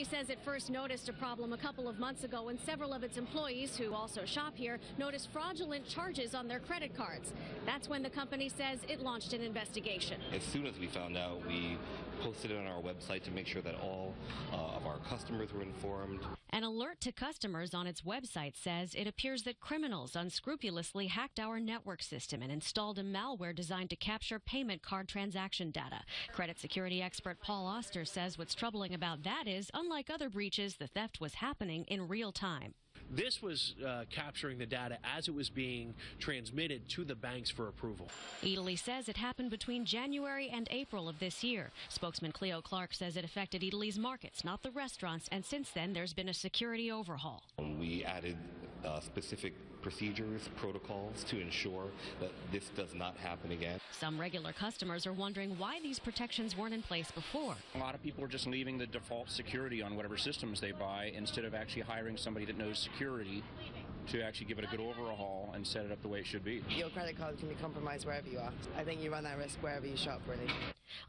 Eataly says it first noticed a problem a couple of months ago when several of its employees, who also shop here, noticed fraudulent charges on their credit cards. That's when the company says it launched an investigation. As soon as we found out, we posted it on our website to make sure that all uh, of our customers were informed. An alert to customers on its website says it appears that criminals unscrupulously hacked our network system and installed a malware designed to capture payment card transaction data. Credit security expert Paul Oster says what's troubling about that is, unlike other breaches, the theft was happening in real time. This was uh, capturing the data as it was being transmitted to the banks for approval. Eataly says it happened between January and April of this year. Spokesman Cleo Clark says it affected Eataly's markets, not the restaurants, and since then there's been a security overhaul. We added uh, specific procedures, protocols to ensure that this does not happen again. Some regular customers are wondering why these protections weren't in place before. A lot of people are just leaving the default security on whatever systems they buy instead of actually hiring somebody that knows security to actually give it a good overhaul and set it up the way it should be. Your credit card can be compromised wherever you are. I think you run that risk wherever you shop, really.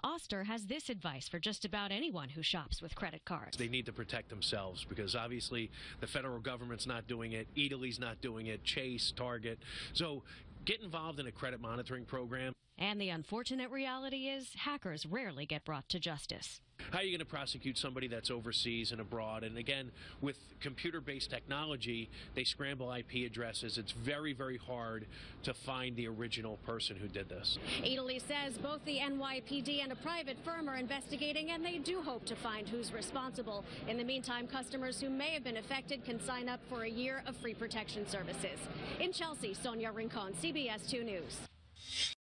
Oster has this advice for just about anyone who shops with credit cards. They need to protect themselves because obviously the federal government's not doing it, Eataly's not doing it, Chase, Target. So get involved in a credit monitoring program. And the unfortunate reality is hackers rarely get brought to justice. How are you going to prosecute somebody that's overseas and abroad? And again, with computer based technology, they scramble IP addresses. It's very, very hard to find the original person who did this. Eataly says both the NYPD and a private firm are investigating, and they do hope to find who's responsible. In the meantime, customers who may have been affected can sign up for a year of free protection services. In Chelsea, Sonia Rincon, CBS 2 News.